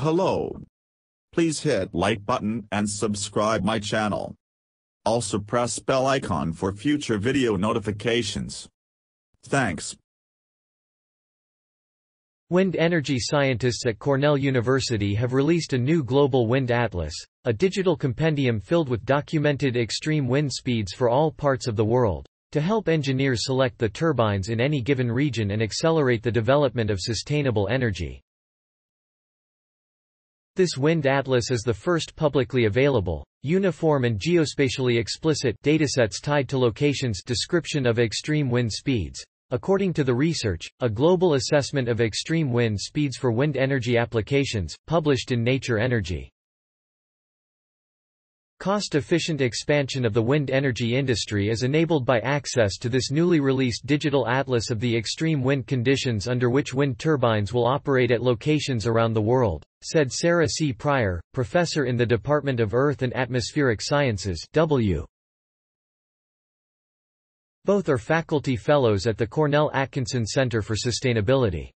Hello. Please hit like button and subscribe my channel. Also press bell icon for future video notifications. Thanks. Wind energy scientists at Cornell University have released a new Global Wind Atlas, a digital compendium filled with documented extreme wind speeds for all parts of the world, to help engineers select the turbines in any given region and accelerate the development of sustainable energy. This wind atlas is the first publicly available, uniform and geospatially explicit datasets tied to locations description of extreme wind speeds. According to the research, a global assessment of extreme wind speeds for wind energy applications, published in Nature Energy. Cost-efficient expansion of the wind energy industry is enabled by access to this newly released digital atlas of the extreme wind conditions under which wind turbines will operate at locations around the world, said Sara C. Pryor, professor in the Department of Earth and Atmospheric Sciences W. Both are faculty fellows at the Cornell Atkinson Center for Sustainability.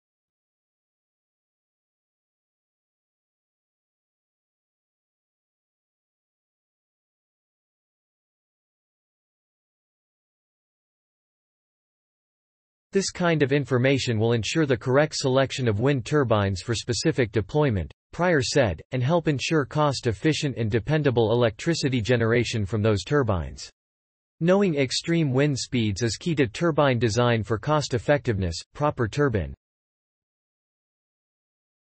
This kind of information will ensure the correct selection of wind turbines for specific deployment, Pryor said, and help ensure cost-efficient and dependable electricity generation from those turbines. Knowing extreme wind speeds is key to turbine design for cost-effectiveness, proper turbine.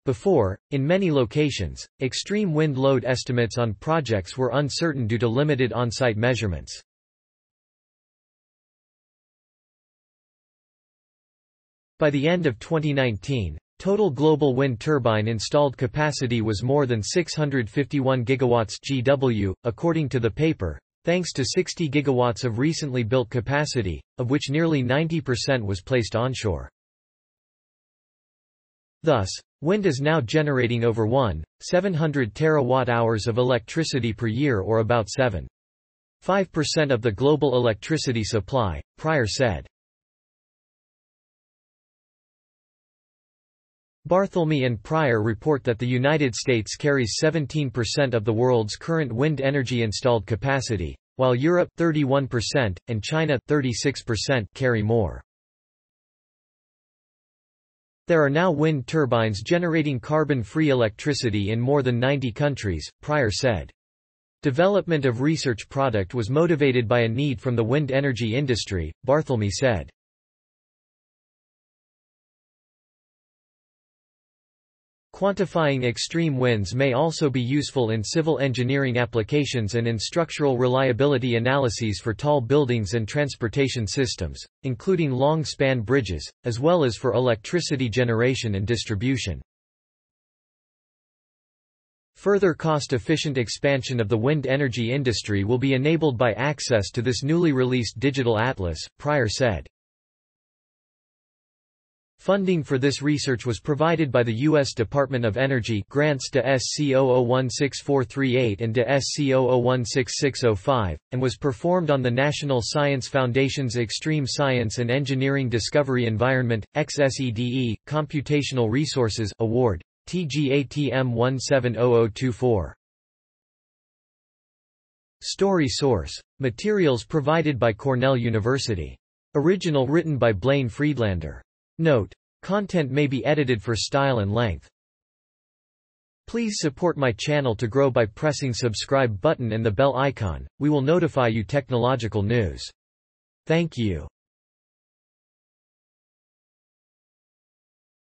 Before, in many locations, extreme wind load estimates on projects were uncertain due to limited on-site measurements. By the end of 2019, total global wind turbine installed capacity was more than 651 gigawatts GW, according to the paper, thanks to 60 gigawatts of recently built capacity, of which nearly 90% was placed onshore. Thus, wind is now generating over 1,700 terawatt-hours of electricity per year or about 7.5% of the global electricity supply, Pryor said. Barthelmie and Pryor report that the United States carries 17% of the world's current wind energy installed capacity, while Europe 31% and China 36% carry more. There are now wind turbines generating carbon-free electricity in more than 90 countries, Pryor said. Development of research product was motivated by a need from the wind energy industry, Barthelmie said. Quantifying extreme winds may also be useful in civil engineering applications and in structural reliability analyses for tall buildings and transportation systems, including long-span bridges, as well as for electricity generation and distribution. Further cost-efficient expansion of the wind energy industry will be enabled by access to this newly released digital atlas, Pryor said. Funding for this research was provided by the U.S. Department of Energy grants to SC00164338 and to SC00166605, and was performed on the National Science Foundation's Extreme Science and Engineering Discovery Environment, XSEDE, Computational Resources Award, TGATM 170024. Story source. Materials provided by Cornell University. Original written by Blaine Friedlander. Note. Content may be edited for style and length. Please support my channel to grow by pressing subscribe button and the bell icon, we will notify you technological news. Thank you.